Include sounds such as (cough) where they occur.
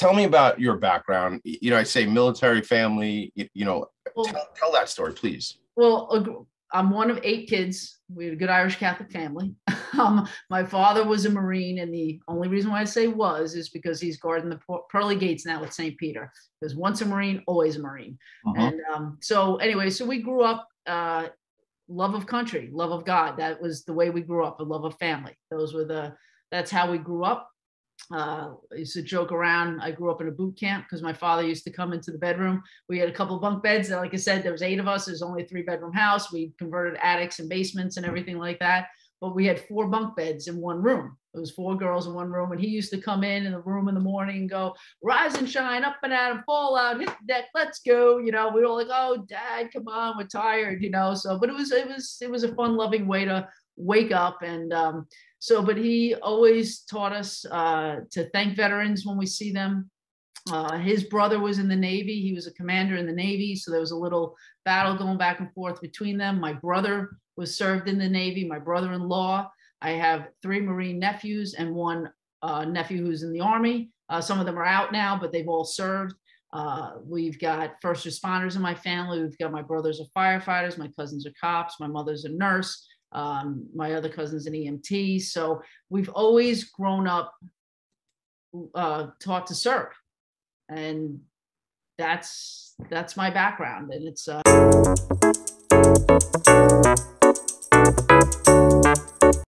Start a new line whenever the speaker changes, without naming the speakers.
tell me about your background. You know, I say military family. You, you know, well, tell, tell, that story, please.
Well, I'm one of eight kids. We had a good Irish Catholic family. (laughs) um, my father was a Marine, and the only reason why I say was is because he's guarding the pearly gates now at St. Peter. Because once a Marine, always a Marine. Uh-huh. And um, so, anyway, so we grew up. Uh, love of country, love of God. That was the way we grew up. A love of family. Those were the. That's how we grew up uh, used to joke around. I grew up in a boot camp because my father used to come into the bedroom. We had a couple bunk beds. And Like I said, there was eight of us. There's only a three bedroom house. We converted attics and basements and everything like that. But we had four bunk beds in one room. It was four girls in one room. And he used to come in in the room in the morning and go, rise and shine, up and out and fall out, hit the deck, let's go. You know, we were like, oh, dad, come on, we're tired, you know. So, but it was, it was, it was a fun, loving way to wake up. And um, so, but he always taught us uh, to thank veterans when we see them. Uh, his brother was in the Navy. He was a commander in the Navy. So there was a little battle going back and forth between them. My brother was served in the Navy, my brother in law. I have three Marine nephews and one uh, nephew who's in the Army. Uh, some of them are out now, but they've all served. Uh, we've got first responders in my family. We've got my brothers are firefighters, my cousins are cops, my mother's a nurse. Um, my other cousin's an EMT. So we've always grown up uh, taught to serve. And that's that's my background. And it's uh